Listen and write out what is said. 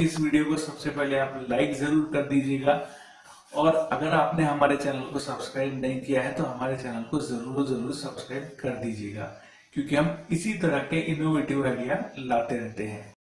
इस वीडियो को सबसे पहले आप लाइक ज़रूर कर दीजिएगा। और अगर आपने हमारे चैनल को सब्सक्राइब नहीं किया है तो हमारे चैनल को ज़रूर ज़रूर सब्सक्राइब कर दीजिएगा, क्योंकि हम इसी तरह के इनोवेटिव आइडिया लाते रहते हैं।